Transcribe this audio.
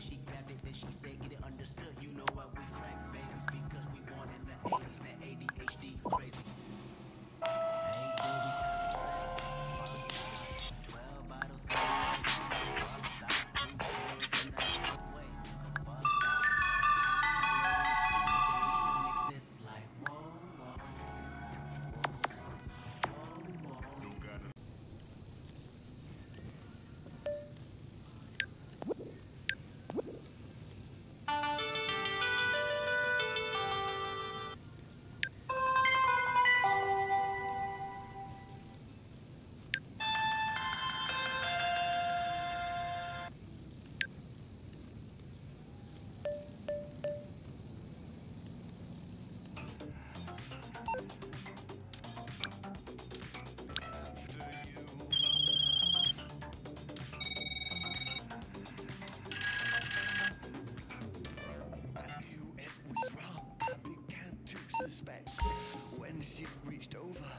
she grabbed it, then she said. you've reached over.